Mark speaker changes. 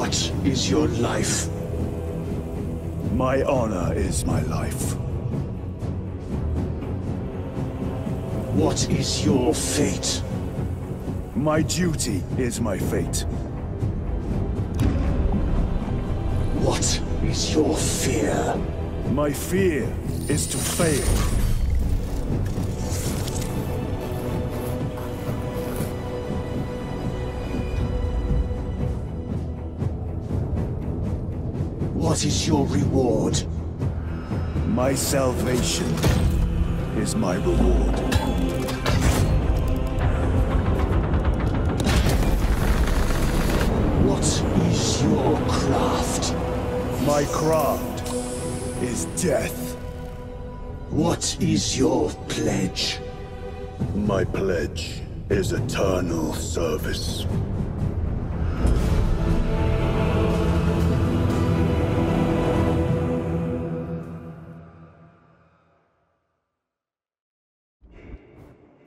Speaker 1: What is your life?
Speaker 2: My honor is my life.
Speaker 1: What is your fate?
Speaker 2: My duty is my fate.
Speaker 1: What is your fear?
Speaker 2: My fear is to fail.
Speaker 1: What is your reward?
Speaker 2: My salvation is my reward.
Speaker 1: What is your craft?
Speaker 2: My craft is death.
Speaker 1: What is your pledge?
Speaker 2: My pledge is eternal service.